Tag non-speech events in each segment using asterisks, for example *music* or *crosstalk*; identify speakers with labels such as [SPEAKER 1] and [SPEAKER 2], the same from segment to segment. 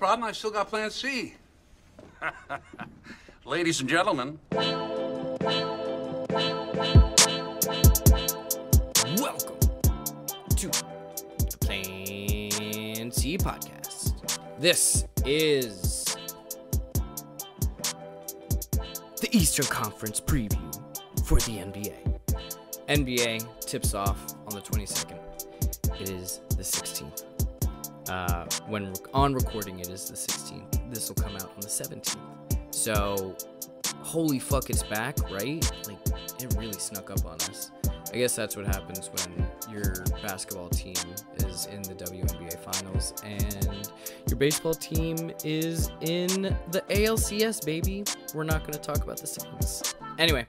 [SPEAKER 1] problem. I still got Plan C. *laughs*
[SPEAKER 2] Ladies and gentlemen,
[SPEAKER 3] Welcome to the Plan C podcast. This is the Eastern Conference preview for the NBA. NBA tips off on the 22nd. It is the 16th. Uh, when on recording, it is the 16th. This will come out on the 17th. So, holy fuck, it's back, right? Like, it really snuck up on us. I guess that's what happens when your basketball team is in the WNBA finals and your baseball team is in the ALCS, baby. We're not going to talk about the Saints. Anyway,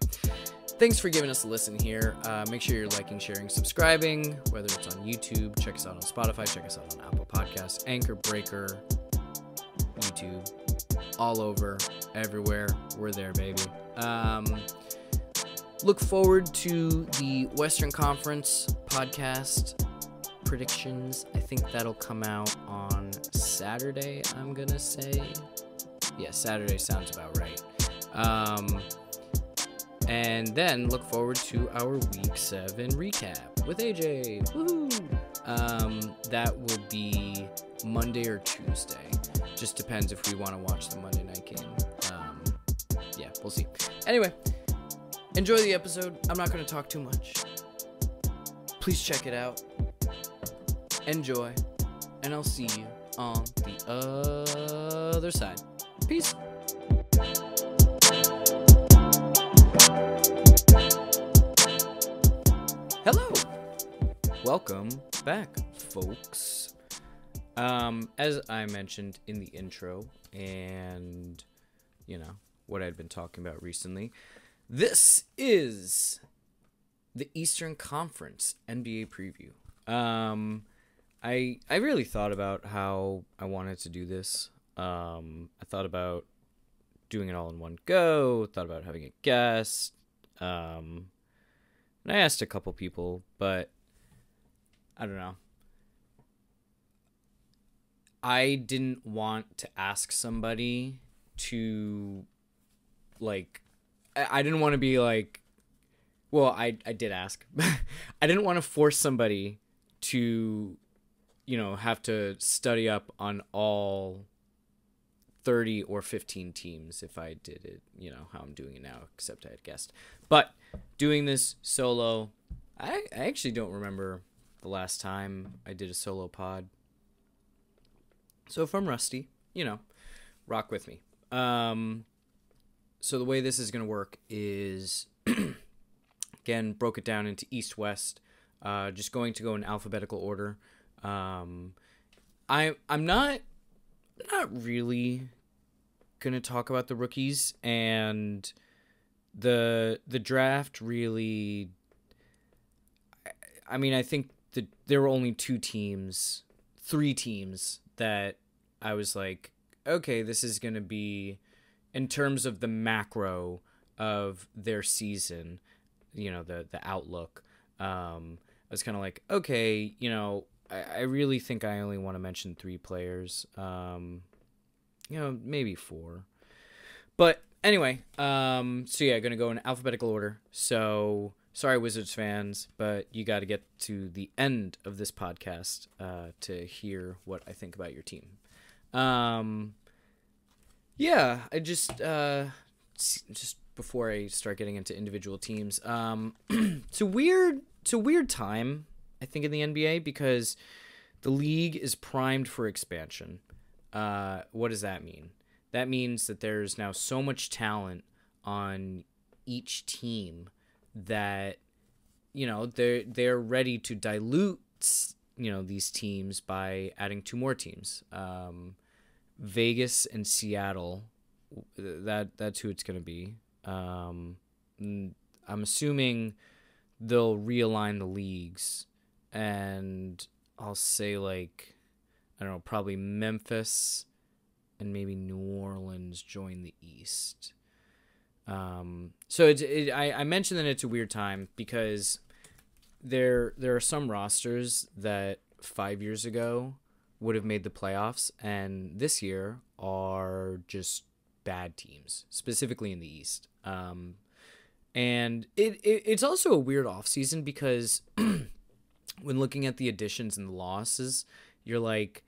[SPEAKER 3] thanks for giving us a listen here. Uh, make sure you're liking, sharing, subscribing, whether it's on YouTube, check us out on Spotify, check us out on Apple Podcasts, Anchor, Breaker, YouTube, all over, everywhere. We're there, baby. Um, look forward to the Western Conference podcast predictions. I think that'll come out on Saturday, I'm gonna say. Yeah, Saturday sounds about right. Um, and then look forward to our week seven recap with AJ. Woohoo! Um, that will be Monday or Tuesday. Just depends if we want to watch the Monday night game. Um, yeah, we'll see. Anyway, enjoy the episode. I'm not going to talk too much. Please check it out. Enjoy. And I'll see you on the other side. Peace. Hello. Welcome back, folks. Um, as I mentioned in the intro, and you know what I'd been talking about recently, this is the Eastern Conference NBA preview. Um, I I really thought about how I wanted to do this. Um, I thought about doing it all in one go. Thought about having a guest. Um, and I asked a couple people, but I don't know. I didn't want to ask somebody to like I didn't want to be like well, I I did ask. *laughs* I didn't want to force somebody to you know, have to study up on all 30 or 15 teams if I did it, you know, how I'm doing it now, except I had guessed. But doing this solo, I, I actually don't remember the last time I did a solo pod. So if I'm rusty, you know, rock with me. Um, so the way this is going to work is, *clears throat* again, broke it down into east west. Uh, just going to go in alphabetical order. Um, I I'm not not really gonna talk about the rookies and the the draft really I mean I think the there were only two teams three teams that I was like okay this is gonna be in terms of the macro of their season you know the the outlook um I was kind of like okay you know I, I really think I only want to mention three players um you know, maybe four. But anyway, um, so yeah, gonna go in alphabetical order. So sorry, Wizards fans, but you got to get to the end of this podcast uh, to hear what I think about your team. Um, yeah, I just uh, just before I start getting into individual teams, um, *clears throat* it's a weird, it's a weird time I think in the NBA because the league is primed for expansion. Uh, what does that mean? That means that there's now so much talent on each team that you know they're they're ready to dilute you know these teams by adding two more teams. Um, Vegas and Seattle. That that's who it's gonna be. Um, I'm assuming they'll realign the leagues, and I'll say like I don't know, probably Memphis and maybe New Orleans join the East. Um, so it's it, I, I mentioned that it's a weird time because there there are some rosters that five years ago would have made the playoffs, and this year are just bad teams, specifically in the East. Um, and it, it it's also a weird offseason because *clears throat* when looking at the additions and the losses, you're like,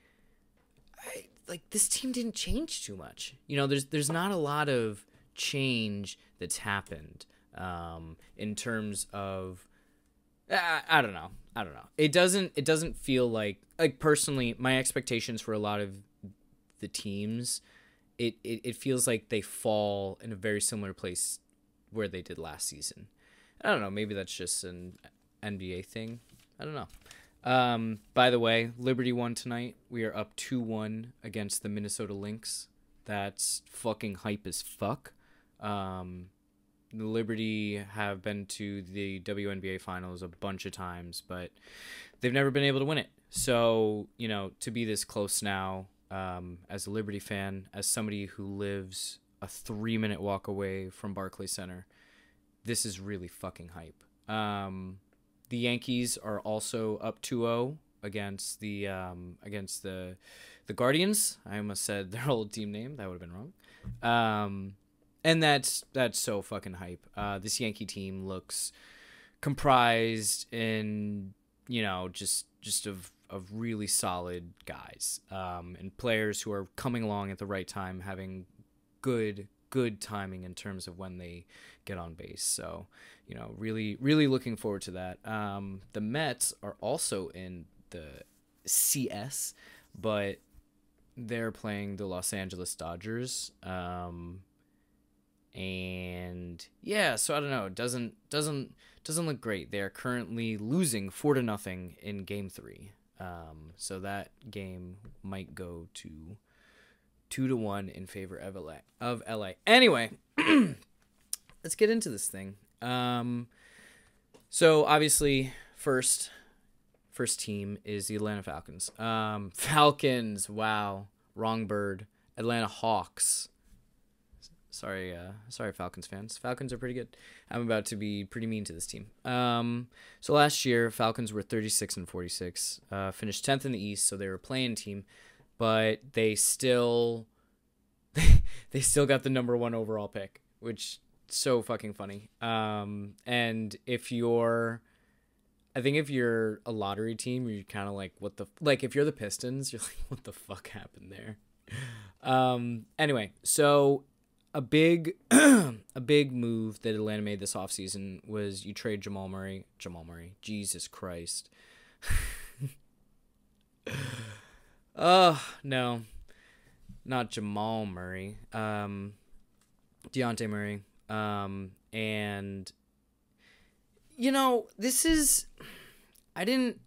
[SPEAKER 3] I, like this team didn't change too much. You know, there's there's not a lot of change that's happened um, in terms of I, I don't know. I don't know. It doesn't it doesn't feel like like personally my expectations for a lot of the teams it, it, it feels like they fall in a very similar place where they did last season. I don't know, maybe that's just an NBA thing. I don't know. Um, by the way, Liberty won tonight. We are up 2 1 against the Minnesota Lynx. That's fucking hype as fuck. Um, the Liberty have been to the WNBA finals a bunch of times, but they've never been able to win it. So, you know, to be this close now, um, as a Liberty fan, as somebody who lives a three minute walk away from Barclays Center, this is really fucking hype. Um, the Yankees are also up 2-0 against the um, against the the Guardians. I almost said their *laughs* old team name. That would have been wrong. Um, and that's that's so fucking hype. Uh, this Yankee team looks comprised in you know just just of of really solid guys um, and players who are coming along at the right time, having good good timing in terms of when they get on base. So you know, really really looking forward to that. Um, the Mets are also in the CS, but they're playing the Los Angeles Dodgers. Um, and yeah, so I don't know. It doesn't doesn't doesn't look great. They are currently losing four to nothing in Game Three. Um, so that game might go to two to one in favor of LA. Of LA. Anyway, *clears throat* let's get into this thing. Um, so obviously, first first team is the Atlanta Falcons. Um, *laughs* Falcons. Wow, wrong bird. Atlanta Hawks. Sorry, uh, sorry, Falcons fans. Falcons are pretty good. I'm about to be pretty mean to this team. Um, so last year, Falcons were 36 and 46, uh, finished 10th in the East, so they were a play-in team, but they still, *laughs* they still got the number one overall pick, which so fucking funny. Um, and if you're, I think if you're a lottery team, you're kind of like, what the, like if you're the Pistons, *laughs* you're like, what the fuck happened there? Um, anyway, so a big *clears throat* a big move that Atlanta made this offseason was you trade Jamal Murray. Jamal Murray. Jesus Christ. *laughs* oh, no. Not Jamal Murray. Um Dejounte Murray. Um and you know, this is I didn't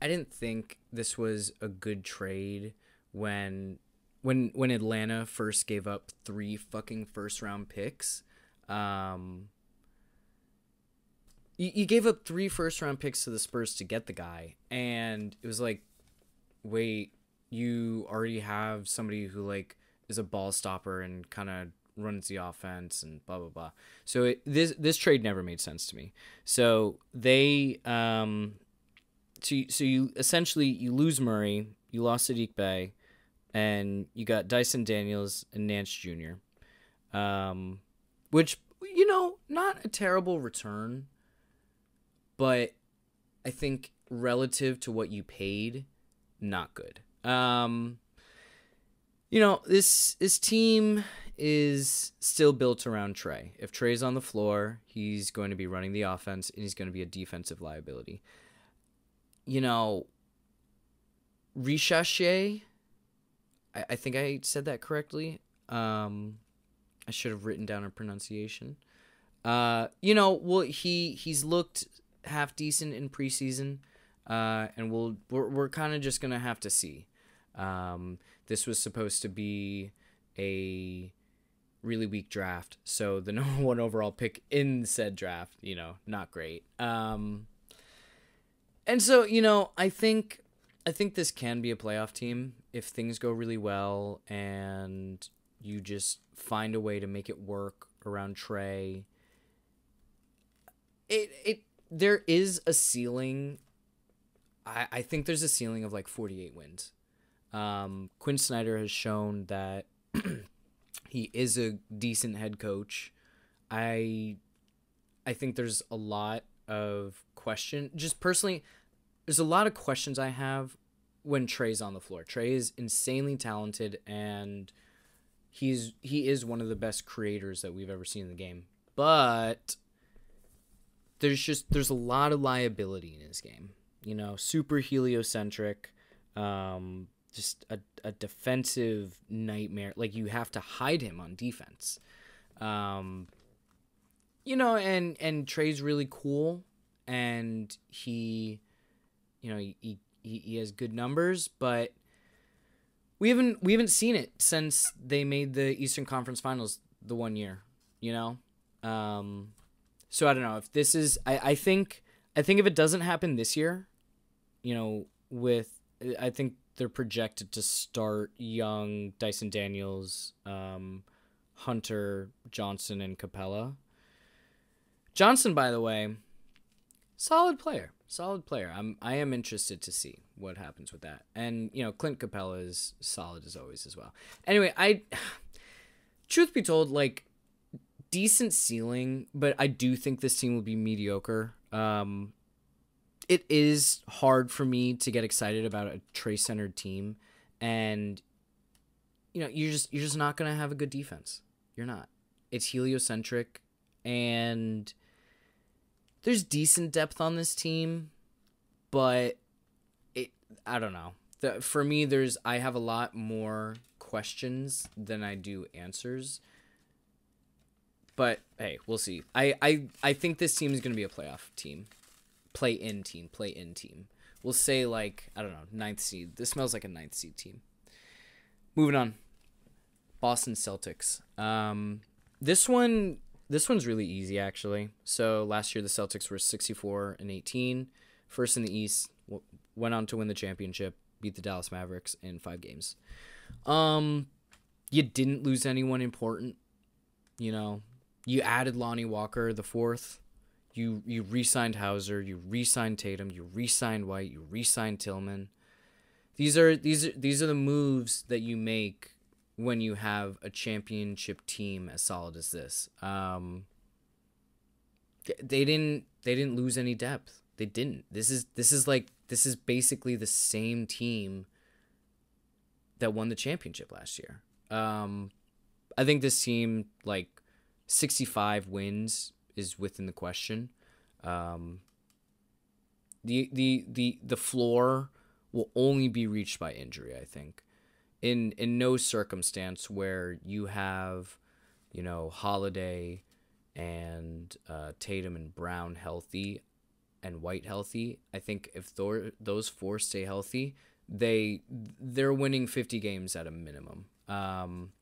[SPEAKER 3] I didn't think this was a good trade when when when Atlanta first gave up three fucking first round picks, um, you, you gave up three first round picks to the Spurs to get the guy, and it was like, wait, you already have somebody who like is a ball stopper and kind of runs the offense and blah blah blah. So it, this this trade never made sense to me. So they um, so you, so you essentially you lose Murray, you lost Sadiq Bey and you got Dyson Daniels and Nance Jr. Um, which you know, not a terrible return, but I think relative to what you paid, not good. Um, you know, this this team is still built around Trey. If Trey's on the floor, he's going to be running the offense and he's going to be a defensive liability. You know, Risacher I, I think I said that correctly. Um, I should have written down a pronunciation. Uh, you know, well, he he's looked half decent in preseason, uh, and we'll we're we're kind of just gonna have to see. Um, this was supposed to be a really weak draft, so the *laughs* number one overall pick in said draft, you know, not great. Um, and so you know, I think I think this can be a playoff team if things go really well and you just find a way to make it work around Trey. It it there is a ceiling. I I think there's a ceiling of like 48 wins. Um, Quinn Snyder has shown that *clears throat* he is a decent head coach. I I think there's a lot of question. Just personally, there's a lot of questions I have when Trey's on the floor. Trey is insanely talented and he's he is one of the best creators that we've ever seen in the game. But there's just there's a lot of liability in his game. You know, super heliocentric, um, just a, a defensive nightmare. Like you have to hide him on defense. Um, you know, and and Trey's really cool, and he, you know, he he, he he has good numbers, but we haven't we haven't seen it since they made the Eastern Conference Finals the one year. You know, um, so I don't know if this is. I, I think I think if it doesn't happen this year, you know, with I think they're projected to start young Dyson Daniels, um, Hunter Johnson, and Capela. Johnson, by the way, solid player, solid player. I'm I am interested to see what happens with that, and you know Clint Capela is solid as always as well. Anyway, I, *sighs* truth be told, like decent ceiling, but I do think this team will be mediocre. Um, it is hard for me to get excited about a Trey centered team, and you know you're just you're just not gonna have a good defense. You're not. It's heliocentric, and there's decent depth on this team, but it I don't know. The, for me, there's I have a lot more questions than I do answers but hey, we'll see. I I I think this team is going to be a playoff team, play in team, play in team. We'll say like I don't know ninth seed. This smells like a ninth seed team. Moving on. Boston Celtics. Um, this one this one's really easy actually. So last year the Celtics were 64 and 18, first in the East, went on to win the championship, beat the Dallas Mavericks in 5 games. Um you didn't lose anyone important. You know, you added Lonnie Walker the fourth. You you re-signed Hauser. You re-signed Tatum. You re-signed White. You re-signed Tillman. These are these are these are the moves that you make when you have a championship team as solid as this. Um, they didn't they didn't lose any depth. They didn't. This is this is like this is basically the same team that won the championship last year. Um, I think this team like 65 wins is within the question. Um, the the the the floor will only be reached by injury. I think, in in no circumstance where you have, you know, Holiday and uh, Tatum and Brown healthy, and White healthy. I think if those four stay healthy, they they're winning fifty games at a minimum. Um,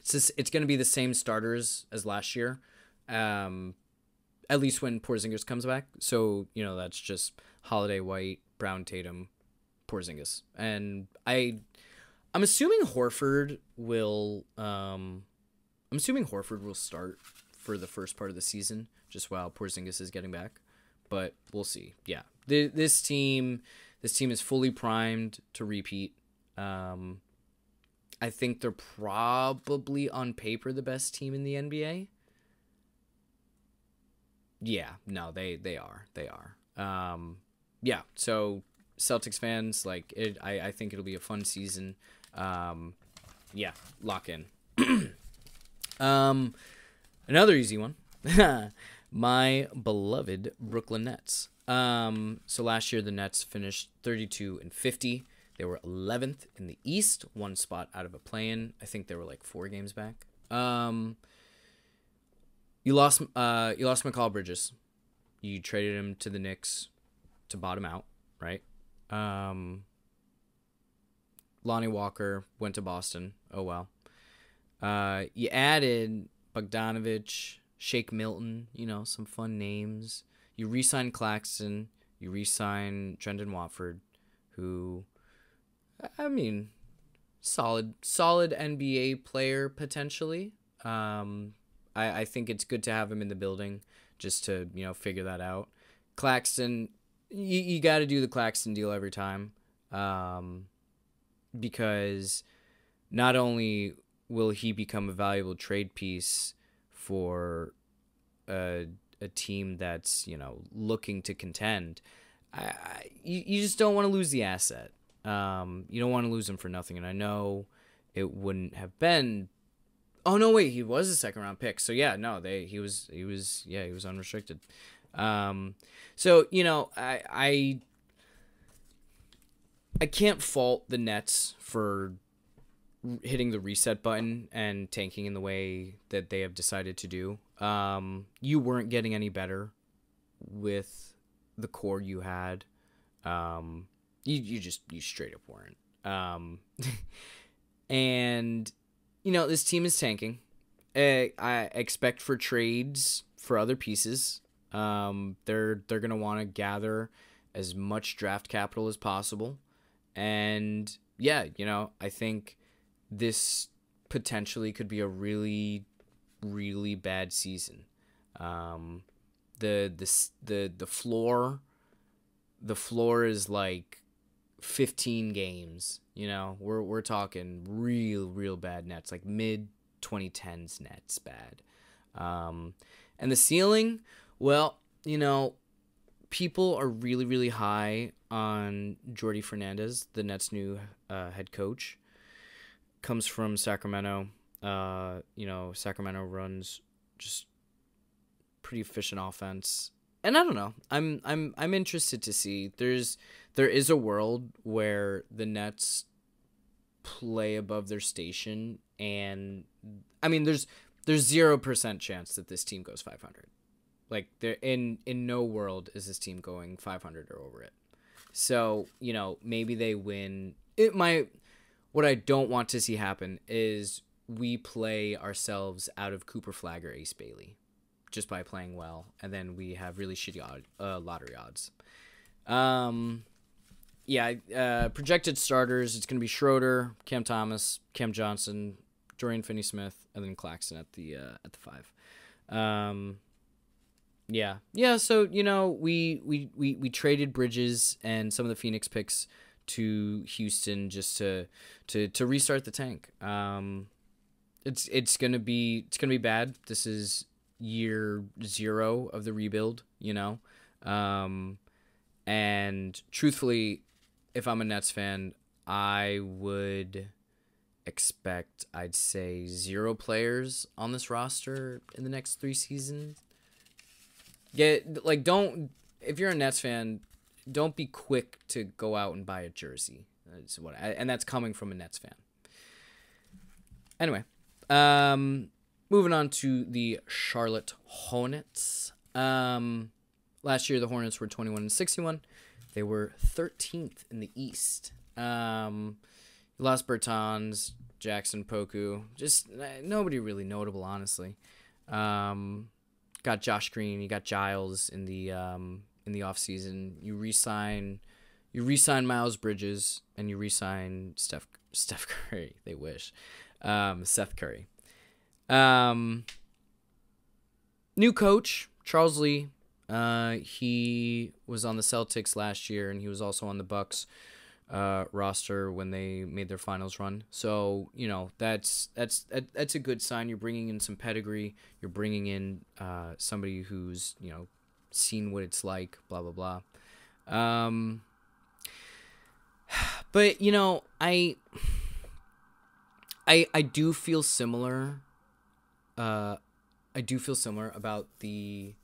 [SPEAKER 3] it's just, it's going to be the same starters as last year. Um, at least when Porzingis comes back. So, you know, that's just Holiday White, Brown Tatum, Porzingis. And I I'm assuming Horford will um I'm assuming Horford will start for the first part of the season just while Porzingis is getting back. But we'll see. Yeah. The, this team this team is fully primed to repeat. Um I think they're probably on paper the best team in the NBA. Yeah, no, they they are. They are. Um yeah, so Celtics fans like it I I think it'll be a fun season. Um yeah, lock in. *clears throat* um another easy one. *laughs* My beloved Brooklyn Nets. Um so last year the Nets finished 32 and 50. They were 11th in the East, one spot out of a play-in. I think they were like four games back. Um, you lost. Uh, you lost Mikal Bridges. You traded him to the Knicks to bottom out, right? Um, Lonnie Walker went to Boston. Oh well. Uh, you added Bogdanovich, Shake Milton. You know some fun names. You re-signed Claxton. You re-signed Trendon Watford, who I mean, solid, solid NBA player potentially. Um, I, I think it's good to have him in the building just to you know figure that out. Claxton, you, you got to do the Claxton deal every time. Um, because not only will he become a valuable trade piece for a, a team that's you know looking to contend, I, I you, you just don't want to lose the asset. Um, you don't want to lose him for nothing, and I know it wouldn't have been. Oh no, wait, he was a second round pick. So yeah, no, they he was he was yeah he was unrestricted. Um, so you know I I I can't fault the Nets for hitting the reset button and tanking in the way that they have decided to do. Um, you weren't getting any better with the core you had. Um, you you just you straight up weren't. Um, *laughs* and you know this team is tanking. I, I expect for trades for other pieces. Um, they're they're gonna want to gather as much draft capital as possible, and yeah, you know I think this potentially could be a really, really bad season. Um, the the the the floor, the floor is like fifteen games. You know, we're we're talking real real bad nets, like mid 2010s nets bad. Um, and the ceiling, well, you know, people are really really high on Jordi Fernandez, the Nets' new uh, head coach comes from Sacramento. Uh, you know, Sacramento runs just pretty efficient offense. And I don't know. I'm I'm I'm interested to see. There's there is a world where the Nets play above their station and I mean there's there's 0% chance that this team goes 500. Like there in in no world is this team going 500 or over it. So, you know, maybe they win. It might what I don't want to see happen is we play ourselves out of Cooper Flagg or Ace Bailey just by playing well, and then we have really shitty odd, uh, lottery odds. Um, yeah, uh, projected starters. It's gonna be Schroeder, Cam Thomas, Cam Johnson, Dorian Finney-Smith, and then Claxton at the uh, at the five. Um, yeah, yeah. So you know, we we we we traded Bridges and some of the Phoenix picks to Houston just to to to restart the tank. Um, it's it's gonna be it's gonna be bad. This is year zero of the rebuild, you know. Um, and truthfully, if I'm a Nets fan, I would expect I'd say zero players on this roster in the next three seasons. Get like don't if you're a Nets fan, don't be quick to go out and buy a jersey. That's what, I, and that's coming from a Nets fan. Anyway, um, moving on to the Charlotte Hornets. Um, last year the Hornets were 21 and 61. They were 13th in the East. Um, lost Bertans, Jackson Poku, just uh, nobody really notable, honestly. Um, got Josh Green, you got Giles in the um, in the offseason. You resign you resign Miles Bridges and you resign Steph Steph *laughs* Curry. They wish. Um, Seth Curry. Um, new coach Charles Lee. Uh, he was on the Celtics last year, and he was also on the Bucks uh, roster when they made their finals run. So you know that's that's that, that's a good sign. You're bringing in some pedigree. You're bringing in uh, somebody who's you know seen what it's like, blah blah blah. Um, *sighs* but you know, I *sighs* I I do feel similar. Uh, I do feel similar about the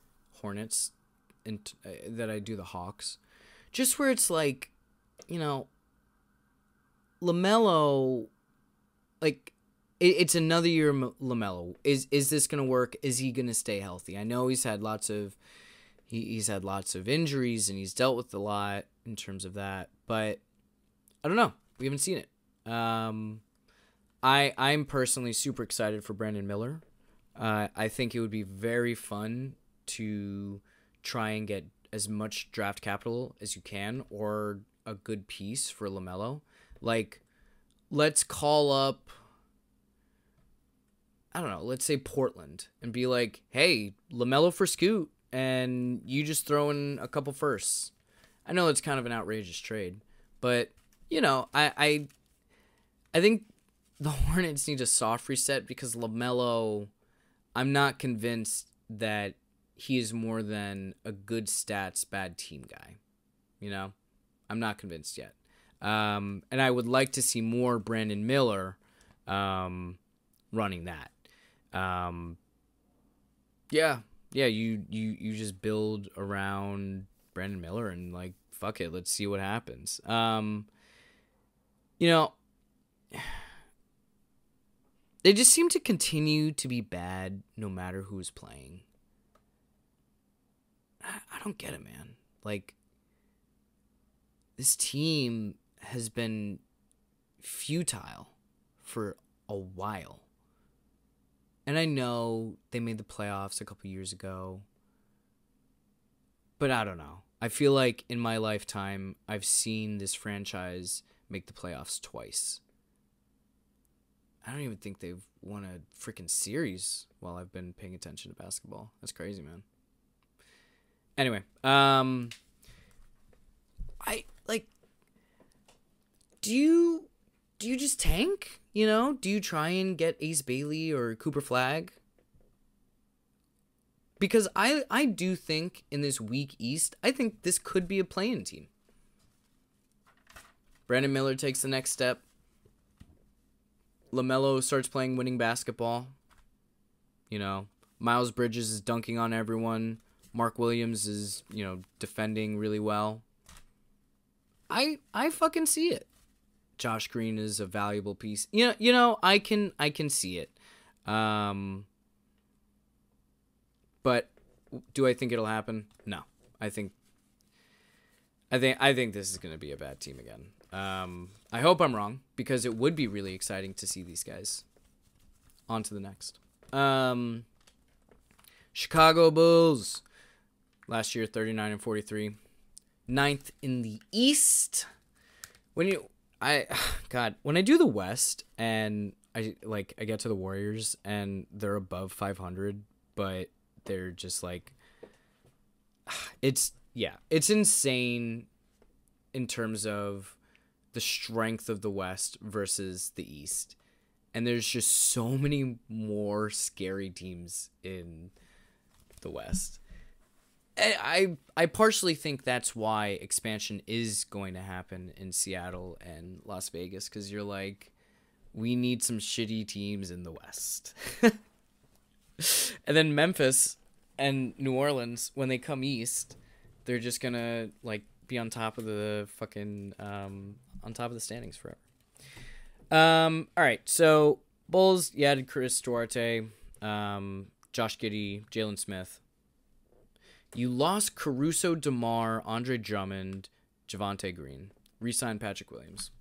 [SPEAKER 3] Hornets, and uh, that I do the Hawks, just where it's like, you know, Lamelo, like it's another year Lamelo. Is is this gonna work? Is he gonna stay healthy? I know he's had lots of he, he's had lots of injuries and he's dealt with a lot in terms of that. But I don't know. We haven't seen it. Um, I I'm personally super excited for Brandon Miller. Uh, I think it would be very fun to try and get as much draft capital as you can or a good piece for Lamelo. Like, let's call up. I don't know. Let's say Portland and be like, "Hey, Lamelo for Scoot and you just throw in a couple firsts. I know it's kind of an outrageous trade, but you know, I I I think the *laughs* Hornets need a soft reset because LaMelo, I'm not convinced that he is more than a good stats, bad team guy. You know, I'm not convinced yet. Um, and I would like to see more Brandon Miller um, running that. Um, yeah, yeah, you you you just build around Brandon Miller and like fuck it, let's see what happens. Um, you know, *sighs* they just seem to continue to be bad no matter who's playing. I, I don't get it, man. Like this team has been futile for a while. And I know they made the playoffs a couple years ago. But I don't know. I feel like in my lifetime, I've seen this franchise make the playoffs twice. I don't even think they've won a freaking series while I've been paying attention to basketball. That's crazy, man. Anyway, um I like do you do you just tank? You know, do you try and get Ace Bailey or Cooper Flagg? Because I I do think in this weak East, I think this could be a play-in team. Brandon Miller takes the next step. LaMelo starts playing winning basketball. You know, Miles Bridges is dunking on everyone. Mark Williams is, you know, defending really well. I I fucking see it. Josh Green is a valuable piece. You know, you know, I can I can see it. Um but do I think it'll happen? No. I think I think I think this is going to be a bad team again. Um I hope I'm wrong because it would be really exciting to see these guys. On to the next. Um Chicago Bulls last year 39 and 43 ninth in the east when you I *sighs* God, when I do the West and I like I get to the Warriors and they're above 500, but they're just like *sighs* it's yeah, it's insane in terms of the strength of the West versus the East. And there's just so many more scary teams in the West. I I partially think that's why expansion is going to happen in Seattle and Las Vegas because you're like, we need some shitty teams in the West, *laughs* and then Memphis and New Orleans when they come east, they're just gonna like be on top of the fucking um on top of the standings forever. Um. All right. So Bulls. You added Chris Duarte, um, Josh Giddey, Jalen Smith. You lost Caruso, Demar, Andre Drummond, Javonte Green. Resigned Patrick Williams.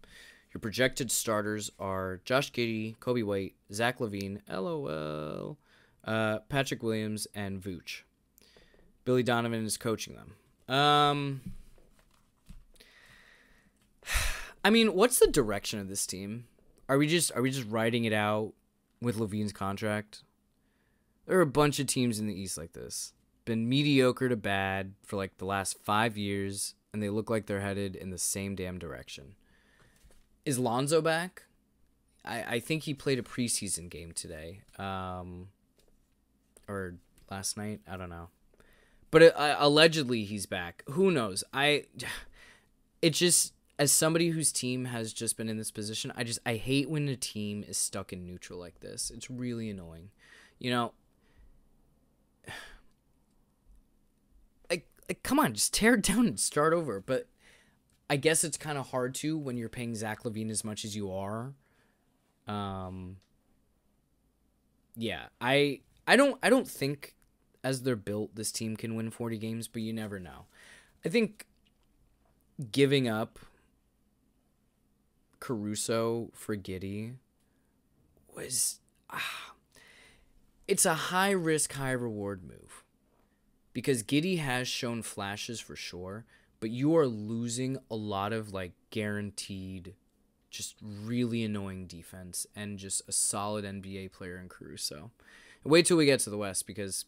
[SPEAKER 3] Your projected starters are Josh Giddey, Coby White, Zach LaVine, LOL, uh, Patrick Williams, and Vooch. Billy Donovan is coaching them. Um, *sighs* I mean, what's the direction of this team? Are we just are we just riding it out with LaVine's contract? There are a bunch of teams in the East like this been mediocre to bad for like the last five years, and they look like they're headed in the same damn direction. Is Lonzo back? I, I think he played a preseason game today, um, or last night. I don't know, but it, uh, allegedly he's back. Who knows? I, *sighs* it just as somebody whose team has just been in this position, I just I hate when a team is stuck in neutral like this. It's really annoying. You know, like, come on, just tear it down and start over. But I guess it's kind of hard to when you're paying Zach LaVine as much as you are. Um. Yeah, I I don't I don't think as they're built this team can win 40 games, but you never know. I think giving up Caruso for Giddey was ah, it's a high risk high reward move because Giddey has shown flashes for sure, but you are losing a lot of like guaranteed, just really annoying defense and just a solid NBA player in Caruso. Wait till we get to the West because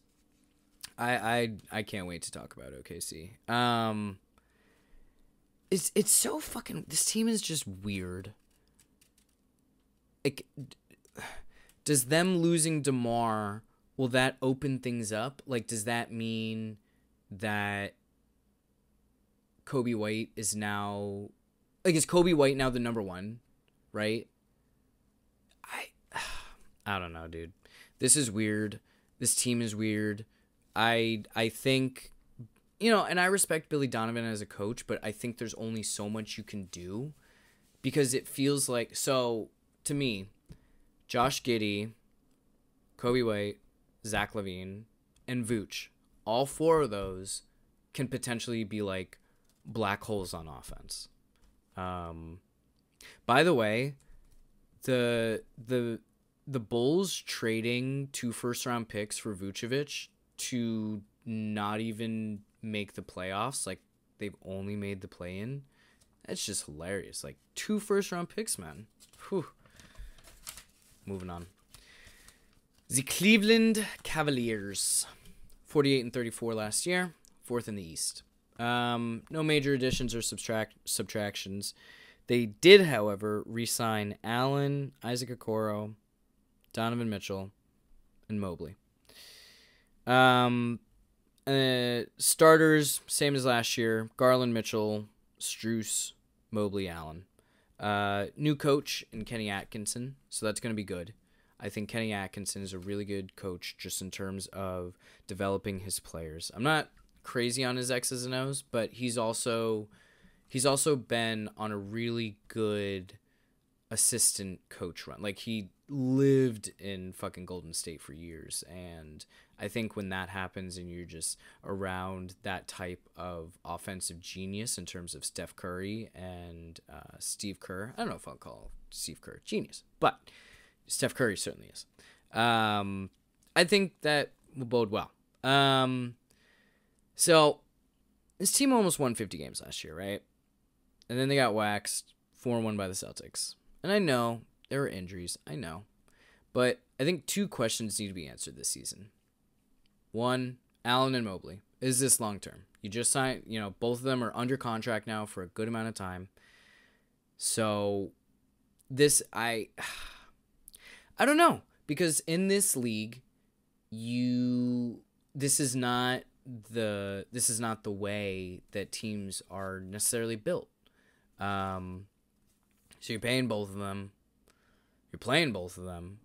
[SPEAKER 3] I I I can't wait to talk about OKC. Um, it's it's so fucking. This team is just weird. like *sighs* does them losing DeMar will that open things up? Like does that mean that Coby White is now like is Coby White now the number 1, right? I *sighs* I don't know, dude. This is weird. This team is weird. I I think you know, and I respect Billy Donovan as a coach, but I think there's only so much you can do because it feels like so to me, Josh Giddey, Coby White, Zach LaVine, and Vooch, all four of those can potentially be like black holes on offense. Um, by the way, the the the Bulls trading two first round picks for Vucevic to not even make the playoffs, like they've only made the play in. That's just hilarious. Like two first round picks, man. Whew. Moving on. The Cleveland Cavaliers, 48 and 34 last year, fourth in the East. Um, no major additions or subtract subtractions. They did, however, re-sign Allen, Isaac Okoro, Donovan Mitchell, and Mobley. Um, uh, starters same as last year: Garland, Mitchell, Strus, Mobley, Allen. Uh, new coach in Kenny Atkinson, so that's going to be good. I think Kenny Atkinson is a really good coach just in terms of developing his players. I'm not crazy on his X's and O's, but he's also he's also been on a really good assistant coach run. Like he lived in fucking Golden State for years and I think when that happens and you're just around that type of offensive genius in terms of Steph Curry and uh, Steve Kerr, I don't know if I'll call Steve Kerr genius, but Steph Curry certainly is. Um, I think that will bode well. Um, so this team almost won 50 games last year, right? And then they got waxed 4 1 by the Celtics. And I know there were injuries, I know. But I think two questions need to be answered this season. One, Allen and Mobley. Is this long term? You just signed, you know, both of them are under contract now for a good amount of time. So this I I don't know because in this league you this is not the this is not the way that teams are necessarily built. Um, so you're paying both of them, you're playing both of them,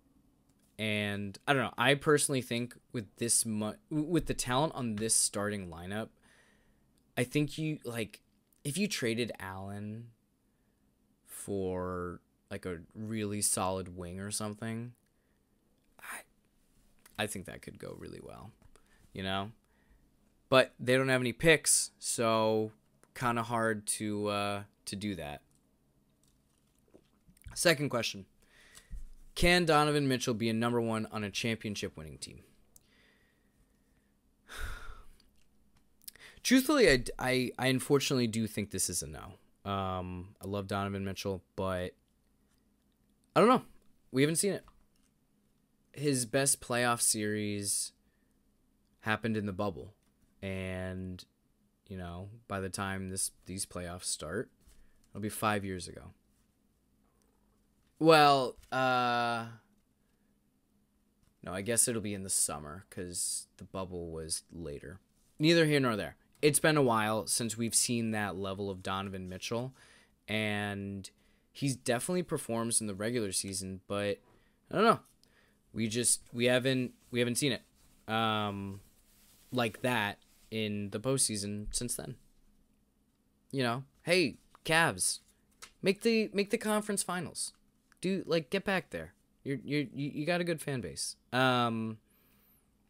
[SPEAKER 3] and I don't know. I personally think with this much with the talent on this starting lineup, I think you like if you traded Allen for like a really solid wing or something, I I think that could go really well. You know? but they don't have any picks, so kind of hard to uh, to do that. Second question: Can Donovan Mitchell be a number one on a championship winning team? *sighs* Truthfully, I, I, I unfortunately do think this is a no. Um, I love Donovan Mitchell, but I don't know. We haven't seen it. His best playoff series happened in the bubble. And you know by the time this these playoffs start it'll be five years ago. Well uh no i guess it'll be in the summer because the bubble was later. Neither here nor there. It's been a while since we've seen that level of donovan mitchell. And he's definitely performs in the regular season but i don't know we just we haven't we haven't seen it um like that in the postseason since then. You know, hey, Cavs, make the make the conference finals. Do like get back there. You're you you got a good fan base. Um,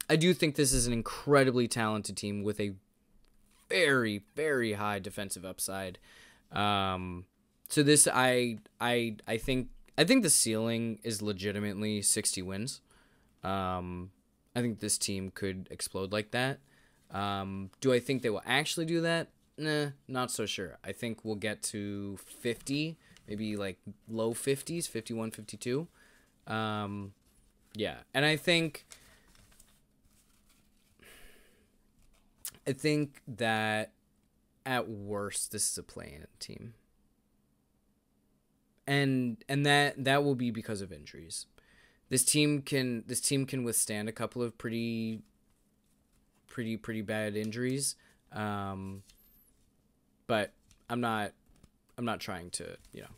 [SPEAKER 3] I do think this is an incredibly talented team with a very very high defensive upside. Um, so this I I I think I think the ceiling is legitimately 60 wins. Um, I think this team could explode like that. Um, do I think they will actually do that? Nah, not so sure. I think we'll get to 50, maybe like low 50s, 51, 52. Um, yeah, and I think I think that at worst this is a play-in team. And and that that will be because of injuries. This team can this team can withstand a couple of pretty pretty pretty bad injuries. Um, but I'm not I'm not trying to, you know.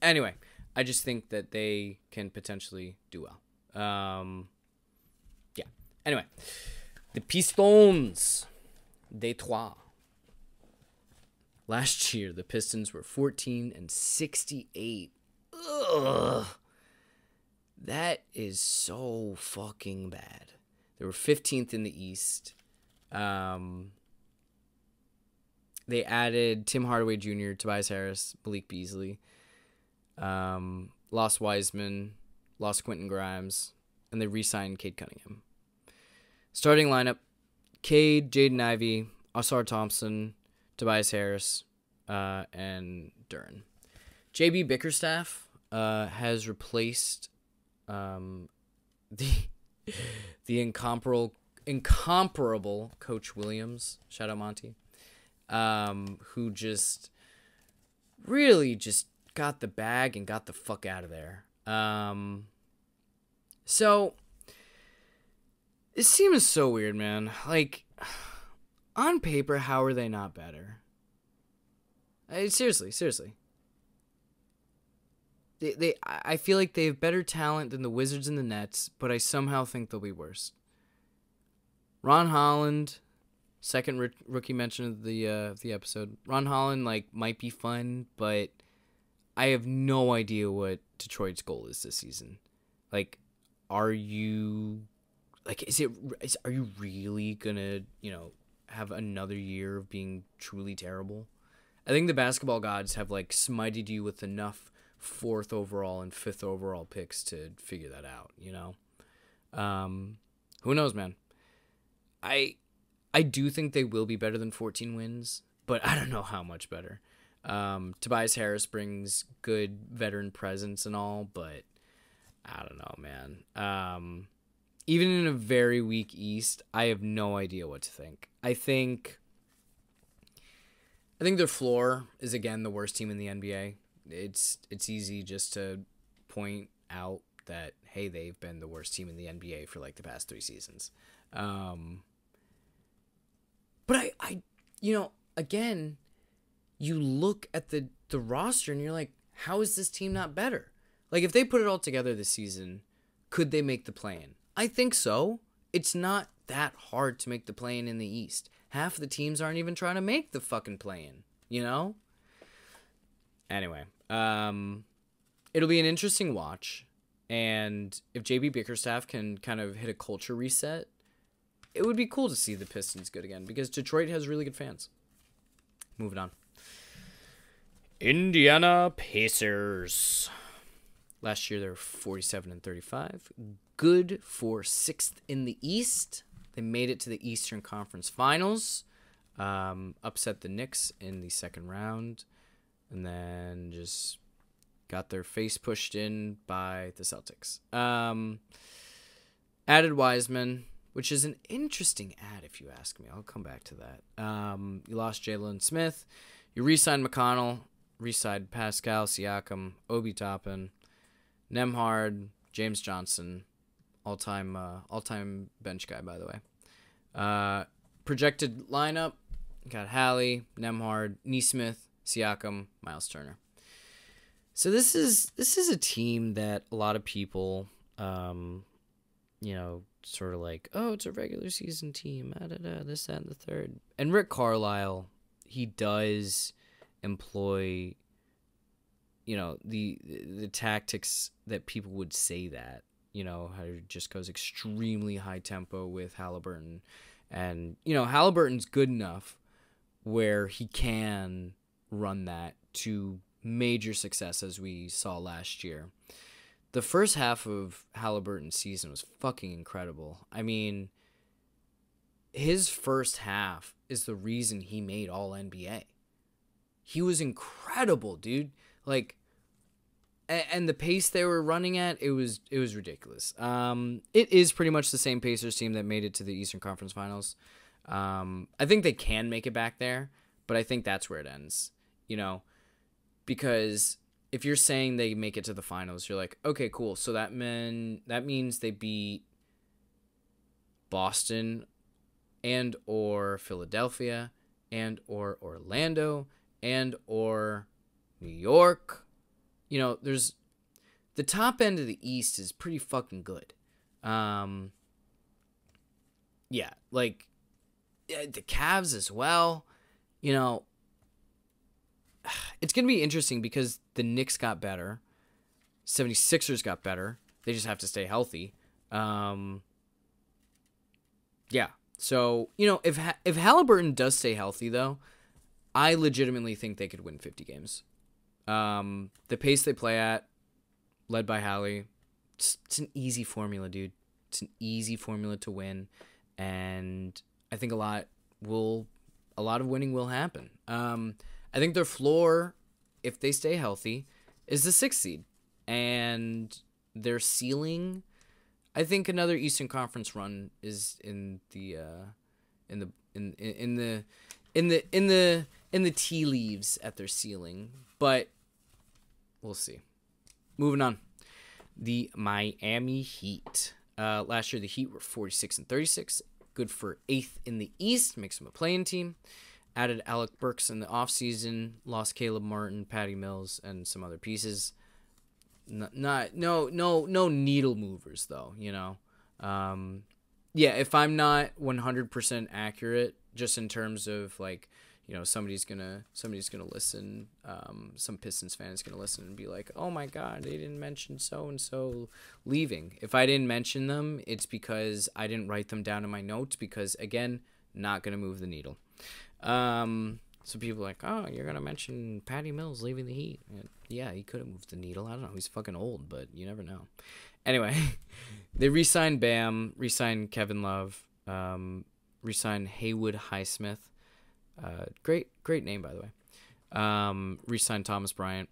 [SPEAKER 3] Anyway, I just think that they can potentially do well. Um, yeah. Anyway, the Pistons, Detroit. Last year, the Pistons were 14 and 68. Ugh. That is so fucking bad. They were 15th in the East. Um, they added Tim Hardaway Jr., Tobias Harris, Malik Beasley, um, lost Wiseman, lost Quentin Grimes, and they re-signed Cade Cunningham. Starting lineup: Cade, Jaden Ivey, Ausar Thompson, Tobias Harris, uh, and Duren. JB Bickerstaff uh, has replaced um, *laughs* the the incomparable incomparable Coach Williams. Shout out Monty um, who just really just got the bag and got the fuck out of there. Um, so it seems so weird, man. Like on paper, how are they not better? I, seriously, seriously. They, they, I feel like they have better talent than the Wizards and the Nets, but I somehow think they'll be worse. Ron Holland, second r- rookie mention of the uh, the episode. Ron Holland like might be fun, but I have no idea what Detroit's goal is this season. Like, are you like is it is, are you really gonna you know have another year of being truly terrible? I think the basketball gods have like smited you with enough fourth overall and fifth overall picks to figure that out. You know, um, who knows, man. I I do think they will be better than 14 wins, but I don't know how much better. Um, Tobias Harris brings good veteran presence and all, but I don't know, man. Um, even in a very weak East, I have no idea what to think. I think I think their floor is again the worst team in the NBA. It's it's easy just to point out that hey, they've been the worst team in the NBA for like the past three seasons. Um, but I, I, you know, again, you look at the the roster and you're like, how is this team not better? Like if they put it all together this season, could they make the play-in? I think so. It's not that hard to make the play-in in the East. Half the teams aren't even trying to make the fucking play-in, you know? Anyway, um it'll be an interesting watch and if JB Bickerstaff can kind of hit a culture reset, it would be cool to see the Pistons good again because Detroit has really good fans. Moving on. Indiana Pacers. Last year they were 47 and 35. Good for sixth in the East. They made it to the Eastern Conference Finals. Um, upset the Knicks in the second round. And then just got their face pushed in by the Celtics. Um, added Wiseman which is an interesting ad if you ask me. I'll come back to that. Um, you lost Jalen Smith. You re-signed McConnell, re-signed Pascal Siakam, Obi Toppin, Nembhard, James Johnson, all-time uh, all-time bench guy by the way. Uh, projected lineup got Hallie, Nembhard, Nesmith, Siakam, Miles Turner. So this is this is a team that a lot of people, um, you know, sort of like, oh, it's a regular season team, ah, da, da, this, that, and the third. And Rick Carlisle, he does employ, you know, the the tactics that people would say that, you know, just goes extremely high tempo with Halliburton, and you know, Halliburton's good enough where he can run that to major success as we saw last year the first half of Halliburton's season was fucking incredible. I mean, his first half is the reason he made all NBA. He was incredible, dude. Like and the pace they were running at, it was it was ridiculous. Um, it is pretty much the same Pacers team that made it to the Eastern Conference Finals. Um, I think they can make it back there, but I think that's where it ends. You know, because if you're saying they make it to the finals, you're like, okay, cool. So that mean that means they beat Boston and or Philadelphia and or Orlando and or New York. You know, there's the top end of the East is pretty fucking good. Um yeah, like the Cavs as well. You know, *sighs* it's going to be interesting because the Knicks got better. 76ers got better. They just have to stay healthy. Um, yeah. So, you know, if ha- if Halliburton does stay healthy though, I legitimately think they could win 50 games. Um, the pace they play at, led by Hallie, it's, it's an easy formula, dude. It's an easy formula to win, and I think a lot will, a lot of winning will happen. Um, I think their floor, if they stay healthy, is the sixth seed, and their ceiling, I think another Eastern Conference run is in the, uh, in the in in the in the in the in the tea leaves at their ceiling, but we'll see. Moving on, the Miami Heat. Uh, last year, the Heat were 46 and 36, good for eighth in the East, makes them a play-in team added Alec Burks in the offseason, lost Caleb Martin, Patty Mills, and some other pieces. Not, not no no no needle movers though, you know. Um, yeah, if I'm not 100% accurate, just in terms of like, you know, somebody's gonna somebody's gonna listen. Um, some Pistons fan is gonna listen and be like, "Oh my God, they didn't mention so and so leaving." If I didn't mention them, it's because I didn't write them down in my notes. Because again, not gonna move the needle. Um, so people are like, oh, you're gonna mention Patty Mills leaving the Heat? Yeah, he could have moved the needle. I don't know. He's fucking old, but you never know. Anyway, *laughs* they re-signed Bam, re-signed Kevin Love, um, re-signed Haywood Highsmith. Uh, great, great name by the way. Um, re-signed Thomas Bryant.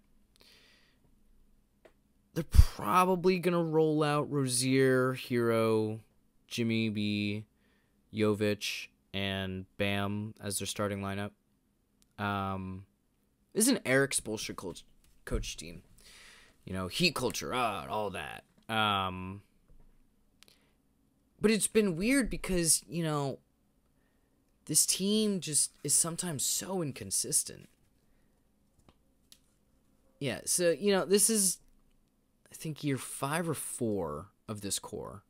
[SPEAKER 3] They're probably gonna roll out Rozier, Herro, Jimmy B, Jovic, and Bam as their starting lineup. Um, this is an Erik Spoelstra coach, coach team. You know, heat culture, ah, all that. Um, but it's been weird because, you know, this team just is sometimes so inconsistent. Yeah, so, you know, this is, I think, year five or four of this core.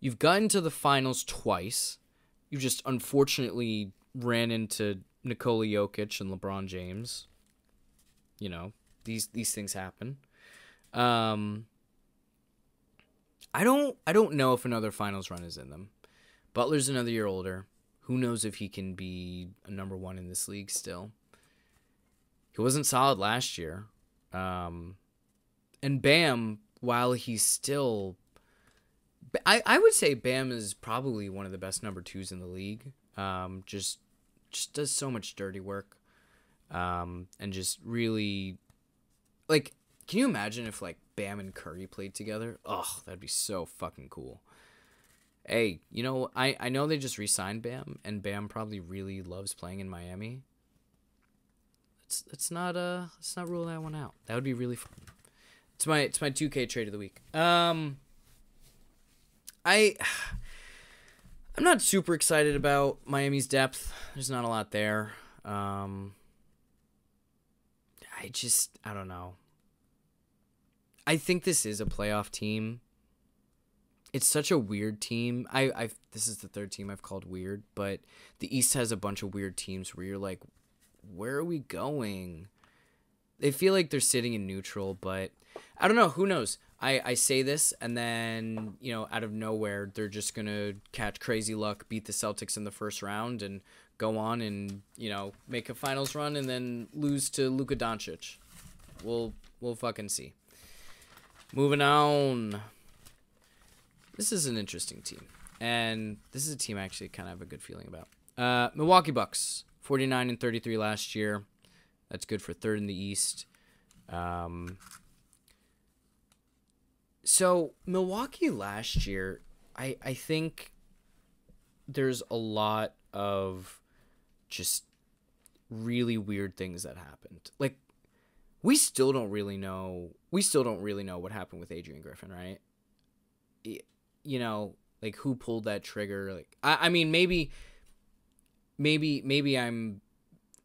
[SPEAKER 3] You've gotten to the finals twice you just unfortunately ran into Nikola Jokic and LeBron James. You know, these these things happen. Um I don't I don't know if another finals run is in them. Butler's another year older. Who knows if he can be a number 1 in this league still. He wasn't solid last year. Um and Bam, while he's still I, I would say Bam is probably one of the best number twos in the league. Um, just just does so much dirty work, um, and just really like. Can you imagine if like Bam and Curry played together? Oh, that'd be so fucking cool. Hey, you know I I know they just re-signed Bam, and Bam probably really loves playing in Miami. Let's let's not uh let's not rule that one out. That would be really fun. It's my it's my two K trade of the week. Um. I *sighs* I'm not super excited about Miami's depth. There's not a lot there. Um, I just I don't know. I think this is a playoff team. It's such a weird team. I I this is the third team I've called weird, but the East has a bunch of weird teams where you're like, where are we going? They feel like they're sitting in neutral, but I don't know. Who knows? I, I say this and then you know out of nowhere they're just gonna catch crazy luck beat the celtics in the first round and go on and you know make a finals run and then lose to Luka Doncic. We'll we'll fucking see. Moving on. This is an interesting team. And this is a team I actually kind of have a good feeling about. Uh, Milwaukee Bucks, 49 and 33 last year. That's good for third in the East. Um, so Milwaukee last year, I I think there's a lot of just really weird things that happened. Like we still don't really know. We still don't really know what happened with Adrian Griffin, right? You know, like who pulled that trigger? Like, I, I mean, maybe, maybe, maybe I'm,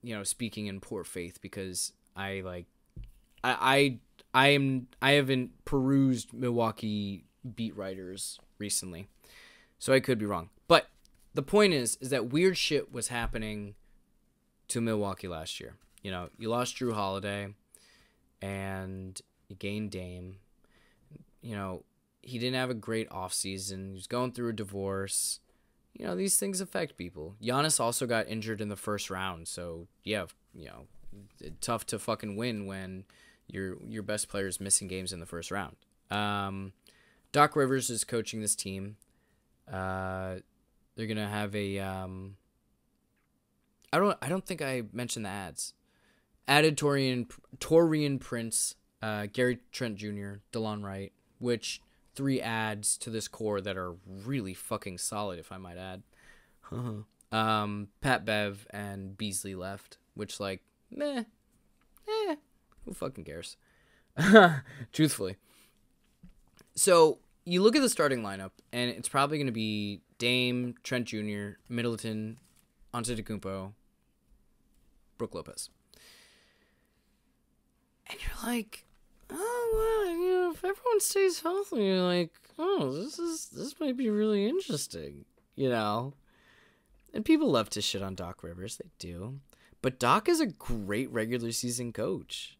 [SPEAKER 3] you know, speaking in poor faith because I like, I, I, I am, I haven't perused Milwaukee beat writers recently, so I could be wrong. But the point is, is that weird shit was happening to Milwaukee last year. You know, you lost Jrue Holiday and you gained Dame. You know, he didn't have a great offseason. He was going through a divorce. You know, these things affect people. Giannis also got injured in the first round, so yeah, you know, tough to fucking win when your your best player is missing games in the first round. Um, Doc Rivers is coaching this team. Uh, they're gonna have a. Um, I don't. I don't think I mentioned the ads added Taurean Taurean Prince, uh, Gary Trent Jr., Delon Wright, which three ads to this core that are really fucking solid, if I might add. um, Pat Bev and Beasley left, which like meh, eh, who fucking cares? *laughs* Truthfully. So you look at the starting lineup, and it's probably going to be Dame, Trent Jr., Middleton, Antetokounmpo, Brook Lopez and you're like, oh well, you know, if everyone stays healthy, you're like, oh, this is this might be really interesting, you know. And people love to shit on Doc Rivers, they do, but Doc is a great regular season coach.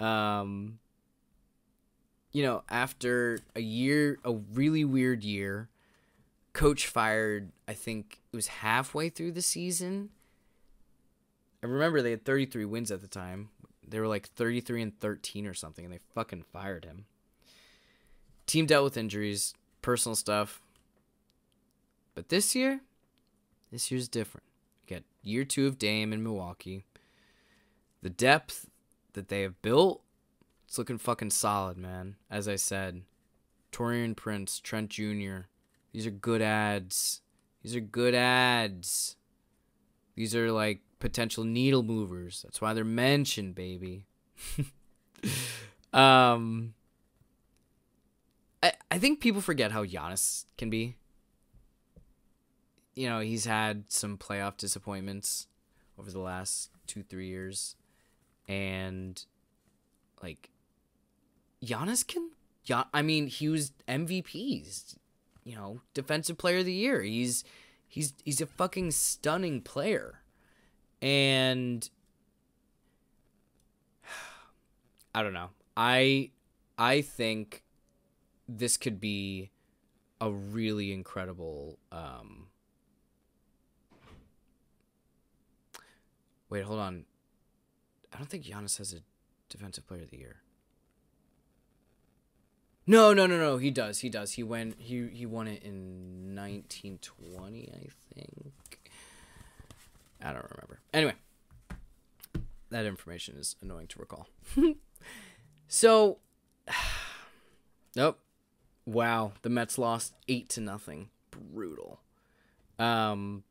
[SPEAKER 3] Um, you know, after a year, a really weird year, coach fired. I think it was halfway through the season. I remember they had 33 wins at the time, they were like 33 and 13 or something, and they fucking fired him. Team dealt with injuries, personal stuff. But this year, this year's different. You got year two of Dame in Milwaukee. The depth that they have built, it's looking fucking solid, man. As I said, Taurean Prince, Trent Jr., these are good ads. These are good ads. These are like potential needle movers. That's why they're mentioned, baby. *laughs* um, I I think people forget how Giannis can be. You know, he's had some playoff disappointments over the last two three years, and like Giannis can. Yeah, I mean, he was MVPs. You know, defensive player of the year. He's he's he's a fucking stunning player and *sighs* I don't know. I I think this could be a really incredible um Wait, hold on. I don't think Giannis has a defensive player of the year. No, no, no, no. He does. He does. He went. He he won it in 1920, I think. I don't remember. Anyway, that information is annoying to recall. *laughs* so, *sighs* nope. Wow, the Mets lost eight to nothing. Brutal. Um,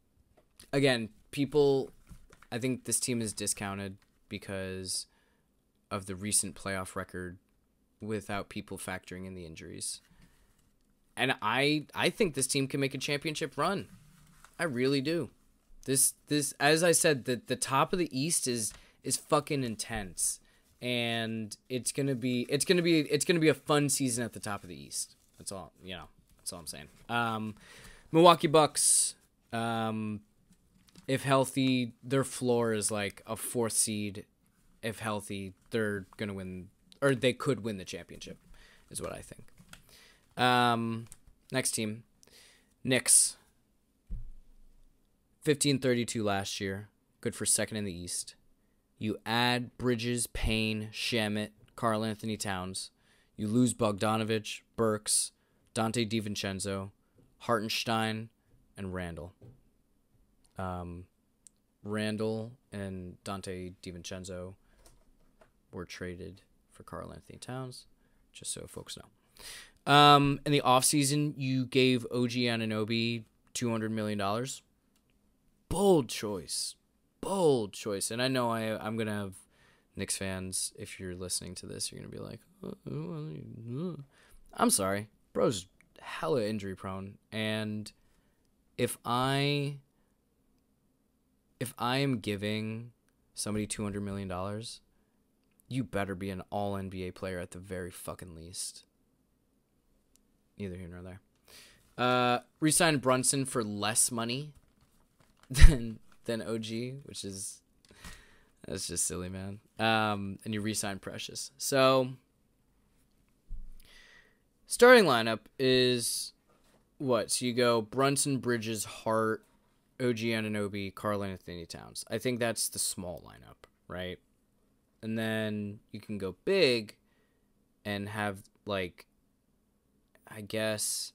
[SPEAKER 3] again, people. I think this team is discounted because of the recent playoff record, without people factoring in the injuries. And I, I think this team can make a championship run. I really do. This this as I said, the the top of the East is is fucking intense. And it's gonna be it's gonna be it's gonna be a fun season at the top of the East. That's all you know, that's all I'm saying. Um Milwaukee Bucks, um if healthy, their floor is like a fourth seed. If healthy, they're gonna win or they could win the championship, is what I think. Um next team. Knicks. 1532 last year, good for second in the East. You add Bridges, Payne, Shamet, Karl Anthony Towns. You lose Bogdanovic, Burks, Donte DiVincenzo, Hartenstein, and Randle. Um, Randle and Donte DiVincenzo were traded for Karl Anthony Towns, just so folks know. Um, in the offseason, you gave OG Anunoby $200 million bold choice, bold choice. And I know I I'm gonna have Knicks fans, if you're listening to this, you're gonna be like, uh, I'm sorry, bro's hella injury prone, and if I if I am giving somebody two hundred million dollars, you better be an all NBA player at the very fucking least. Neither here nor there. Uh, resign Brunson for less money *laughs* than than OG, which is that's just silly, man. Um, and you resign Precious. So starting lineup is what? So you go Brunson, Bridges, Hart, OG Anunoby, Karl Anthony Towns. I think that's the small lineup, right? And then you can go big and have like I guess